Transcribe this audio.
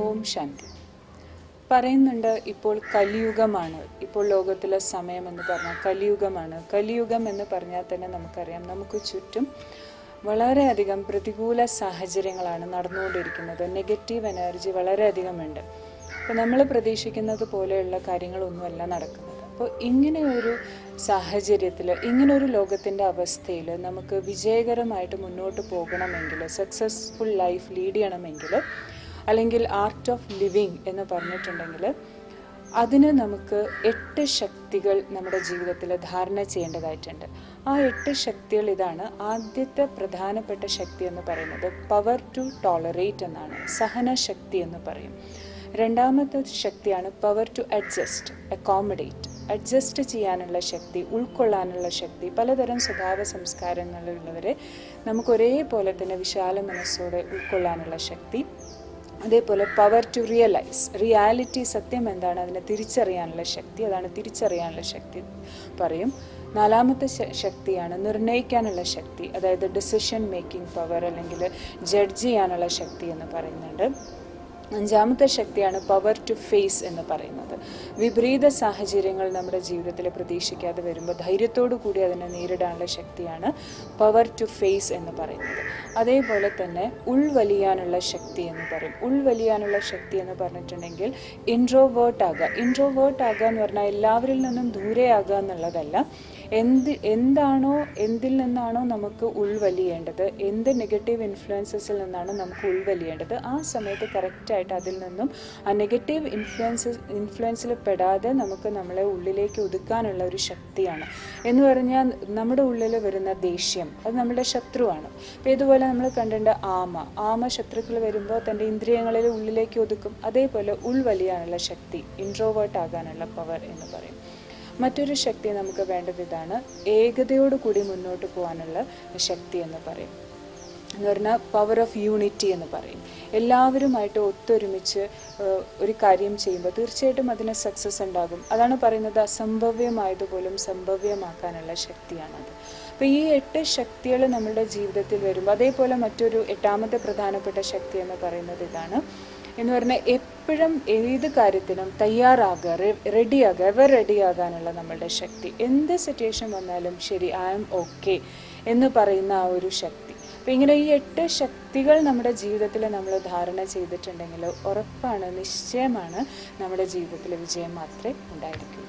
ഓം ശാന്തി. പറയുന്നുണ്ട് ഇപ്പോൾ കലിയുഗമാണ്. ഇപ്പോൾ ലോകത്തിലെ സമയം എന്ന് പറഞ്ഞാൽ കലിയുഗമാണ്. കലിയുഗം എന്ന് പറഞ്ഞാൽ തന്നെ നമുക്കറിയാം. നമുക്ക് ചുറ്റും വളരെയധികം പ്രതികൂല സാഹചര്യങ്ങളാണ് നടന്നുകൊണ്ടിരിക്കുന്നത്. നെഗറ്റീവ് എനർജി വളരെയധികം ഉണ്ട് അപ്പോൾ നമ്മൾ പ്രതീക്ഷിക്കുന്നത് പോലെയുള്ള കാര്യങ്ങളൊന്നുമല്ല നടക്കുന്നത്. അപ്പോൾ ഇങ്ങനെ ഒരു സാഹചര്യത്തിൽ ഇങ്ങനെ ഒരു ലോകത്തിന്റെ അവസ്ഥയിൽ നമുക്ക് വിജയകരമായിട്ട് മുന്നോട്ട് പോകണമെങ്കിൽ സക്സസ്ഫുൾ ലൈഫ് ലീഡ് ചെയ്യണമെങ്കിൽ അല്ലെങ്കിൽ ആർട്ട് ഓഫ് ലിവിങ് എന്ന് പറഞ്ഞിട്ടുണ്ടെങ്കിൽ അതിന് നമുക്ക് എട്ട് ശക്തികൾ നമ്മുടെ ജീവിതത്തിൽ ധാരണ ചെയ്യേണ്ടതായിട്ടുണ്ട്. ആ എട്ട് ശക്തികൾ ഇതാണ് ആദ്യത്തെ പ്രധാനപ്പെട്ട ശക്തി എന്ന് പറയുന്നത് പവർ ടു ടോളറേറ്റ് എന്നാണ് സഹനശക്തി എന്ന് പറയും. രണ്ടാമത്തെ ശക്തിയാണ് power to adjust accommodate adjust ചെയ്യാനുള്ള ശക്തി ഉൾക്കൊള്ളാനുള്ള ശക്തി പലതരം സ്വഭാവ സംസ്കാരങ്ങളിലുള്ളവരെ നമുക്ക് ഒരേപോലെ തന്നെ വിശാല മനസ്സോടെ ഉൾക്കൊള്ളാനുള്ള ശക്തി. അതേപോലെ പവർ ടു റിയലൈസ് റിയാലിറ്റി സത്യം എന്താണ് അതിനെ തിരിച്ചറിയാനുള്ള ശക്തി അതാണ് തിരിച്ചറിയാനുള്ള ശക്തി പറയും. നാലാമത്തെ ശക്തിയാണ് നിർണയിക്കാനുള്ള ശക്തി അതായത് ഡിസിഷൻ മേക്കിംഗ് പവർ അല്ലെങ്കിൽ ജഡ്ജ് ചെയ്യാനുള്ള ശക്തി എന്ന് പറയുന്നുണ്ട്. അഞ്ചാമത്തെ ശക്തിയാണ് പവർ ടു ഫേസ് എന്ന് പറയുന്നത്. വിപരീത സാഹചര്യങ്ങൾ നമ്മുടെ ജീവിതത്തിൽ പ്രതീക്ഷിക്കാതെ വരുമ്പോൾ ധൈര്യത്തോടു കൂടി അതിനെ നേരിടാനുള്ള ശക്തിയാണ് പവർ ടു ഫേസ് എന്ന് പറയുന്നത്. അതേപോലെ തന്നെ ഉൾവലിയാനുള്ള ശക്തി എന്ന് പറയും. ഉൾവലിയാനുള്ള ശക്തി എന്ന് പറഞ്ഞിട്ടുണ്ടെങ്കിൽ ഇൻട്രോവേർട്ട് ആകുക ഇൻട്രോവേർട്ട് ആകുക എന്ന് പറഞ്ഞാൽ എല്ലാവരിൽ നിന്നും ദൂരെ ആകുക എന്നുള്ളതല്ല. എന്ത് എന്താണോ എന്തിൽ നിന്നാണോ നമുക്ക് ഉൾവലിയേണ്ടത് എന്ത് നെഗറ്റീവ് ഇൻഫ്ലുവൻസസിൽ നിന്നാണ് നമുക്ക് ഉൾവലിയേണ്ടത് ആ സമയത്ത് കറക്റ്റായിട്ട് അതിൽ നിന്നും ആ നെഗറ്റീവ് ഇൻഫ്ലുവൻസസ് ഇൻഫ്ലുവൻസിൽ പെടാതെ നമുക്ക് നമ്മളെ ഉള്ളിലേക്ക് ഒതുക്കാനുള്ള ഒരു ശക്തിയാണ്. എന്ന് പറഞ്ഞാൽ നമ്മുടെ ഉള്ളിൽ വരുന്ന ദേഷ്യം അത് നമ്മുടെ ശത്രുവാണ്. അപ്പോൾ ഇതുപോലെ നമ്മൾ കണ്ടിട്ടുണ്ട് ആമ. ആമ ശത്രുക്കൾ വരുമ്പോൾ തന്റെ ഇന്ദ്രിയങ്ങളിൽ ഉള്ളിലേക്ക് ഒതുക്കും. അതേപോലെ ഉൾവലിയാനുള്ള ശക്തി ഇൻട്രോവേർട്ട് ആകാനുള്ള പവർ എന്ന് പറയും. മറ്റൊരു ശക്തി നമുക്ക് വേണ്ടത് ഇതാണ്. ഏകതയോട് കൂടി മുന്നോട്ട് പോകാനുള്ള ശക്തി എന്ന് പറയും. എന്ന് പറഞ്ഞാൽ പവർ ഓഫ് യൂണിറ്റി എന്ന് പറയും. എല്ലാവരുമായിട്ട് ഒത്തൊരുമിച്ച് ഒരു കാര്യം ചെയ്യുമ്പോൾ തീർച്ചയായിട്ടും അതിന് സക്സസ് ഉണ്ടാകും. അതാണ് പറയുന്നത് അസംഭവ്യമായതുപോലും സംഭവ്യമാക്കാനുള്ള ശക്തിയാണത്. അപ്പോൾ ഈ എട്ട് ശക്തികൾ നമ്മളുടെ ജീവിതത്തിൽ വരുമ്പോൾ അതേപോലെ മറ്റൊരു എട്ടാമത്തെ പ്രധാനപ്പെട്ട ശക്തി എന്ന് പറയുന്നത് ഇതാണ്. എന്ന് പറഞ്ഞാൽ എപ്പോഴും ഏത് കാര്യത്തിനും തയ്യാറാകുക റെഡിയാകുക എവർ റെഡിയാകാനുള്ള നമ്മളുടെ ശക്തി. എന്ത് സിറ്റുവേഷൻ വന്നാലും ശരി ഐ ആം ഓക്കെ എന്ന് പറയുന്ന ആ ഒരു ശക്തി. അപ്പം ഇങ്ങനെ ഈ എട്ട് ശക്തികൾ നമ്മുടെ ജീവിതത്തിൽ നമ്മൾ ധാരണ ചെയ്തിട്ടുണ്ടെങ്കിൽ ഉറപ്പാണ് നിശ്ചയമാണ് നമ്മുടെ ജീവിതത്തിൽ വിജയം മാത്രമേ ഉണ്ടായിരിക്കൂ.